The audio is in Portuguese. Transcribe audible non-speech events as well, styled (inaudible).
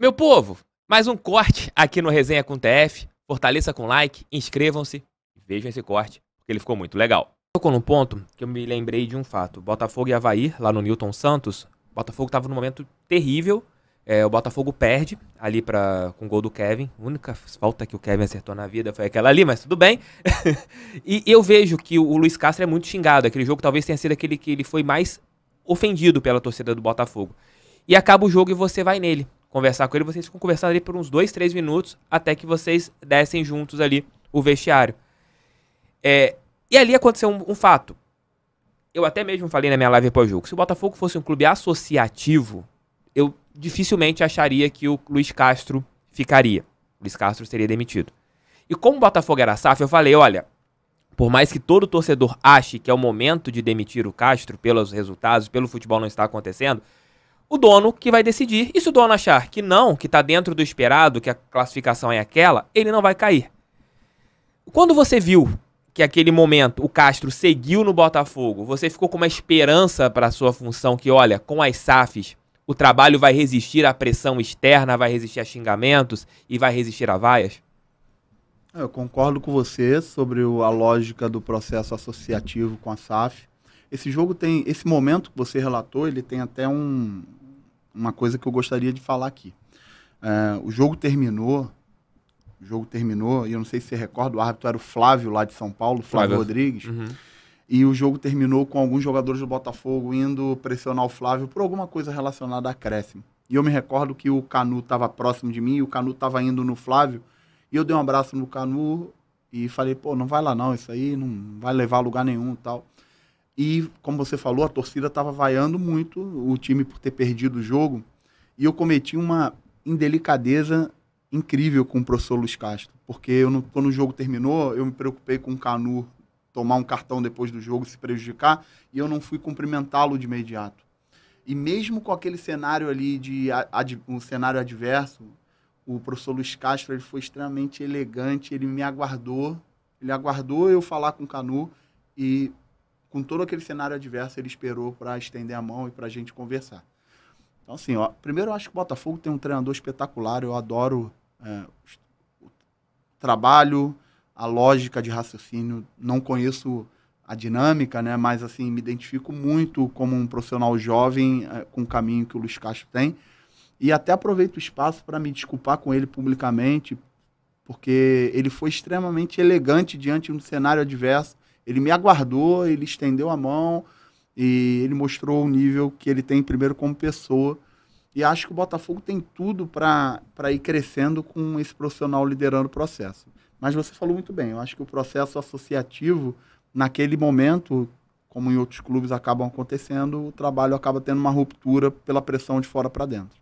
Meu povo, mais um corte aqui no Resenha com TF. Fortaleça com like, inscrevam-se e vejam esse corte, porque ele ficou muito legal. Tocou num ponto que eu me lembrei de um fato. Botafogo e Havaí, lá no Newton Santos. Botafogo tava num momento terrível. É, o Botafogo perde ali pra, com o gol do Kevin. A única falta que o Kevin acertou na vida foi aquela ali, mas tudo bem. (laughs) e eu vejo que o Luiz Castro é muito xingado. Aquele jogo talvez tenha sido aquele que ele foi mais ofendido pela torcida do Botafogo. E acaba o jogo e você vai nele conversar com ele. Vocês ficam conversando ali por uns dois, três minutos até que vocês descem juntos ali o vestiário. É, e ali aconteceu um, um, fato. Eu até mesmo falei na minha live pós-jogo. Se o Botafogo fosse um clube associativo, eu dificilmente acharia que o Luiz Castro ficaria. O Luiz Castro seria demitido. E como o Botafogo era SAF, eu falei, olha, por mais que todo torcedor ache que é o momento de demitir o Castro pelos resultados, pelo futebol não estar acontecendo, o dono que vai decidir. E se o dono achar que não, que está dentro do esperado, que a classificação é aquela, ele não vai cair. Quando você viu que aquele momento o Castro seguiu no Botafogo, você ficou com uma esperança para a sua função que, olha, com as SAFs, o trabalho vai resistir à pressão externa, vai resistir a xingamentos e vai resistir a vaias? Eu concordo com você sobre a lógica do processo associativo com a SAF. Esse jogo tem, esse momento que você relatou, ele tem até um, uma coisa que eu gostaria de falar aqui. É, o jogo terminou, o jogo terminou, e eu não sei se você recorda, o árbitro era o Flávio lá de São Paulo, Flávio, Flávio. Rodrigues. Uhum. E o jogo terminou com alguns jogadores do Botafogo indo pressionar o Flávio por alguma coisa relacionada a acréscimo. E eu me recordo que o Canu estava próximo de mim, e o Canu estava indo no Flávio, e eu dei um abraço no Canu e falei, pô, não vai lá não, isso aí não vai levar a lugar nenhum e tal. E, como você falou, a torcida estava vaiando muito o time por ter perdido o jogo. E eu cometi uma indelicadeza incrível com o professor Luiz Castro. Porque eu não, quando o jogo terminou, eu me preocupei com o Canu tomar um cartão depois do jogo, se prejudicar, e eu não fui cumprimentá-lo de imediato. E mesmo com aquele cenário ali de ad, um cenário adverso, o professor Luiz Castro ele foi extremamente elegante, ele me aguardou, ele aguardou eu falar com o Canu e com todo aquele cenário adverso, ele esperou para estender a mão e para a gente conversar. Então, assim, ó, primeiro eu acho que o Botafogo tem um treinador espetacular, eu adoro é, o trabalho, a lógica de raciocínio, não conheço a dinâmica, né, mas, assim, me identifico muito como um profissional jovem é, com o caminho que o Luiz Castro tem. E até aproveito o espaço para me desculpar com ele publicamente, porque ele foi extremamente elegante diante de um cenário adverso ele me aguardou, ele estendeu a mão e ele mostrou o nível que ele tem primeiro como pessoa. E acho que o Botafogo tem tudo para ir crescendo com esse profissional liderando o processo. Mas você falou muito bem, eu acho que o processo associativo, naquele momento, como em outros clubes acabam acontecendo, o trabalho acaba tendo uma ruptura pela pressão de fora para dentro.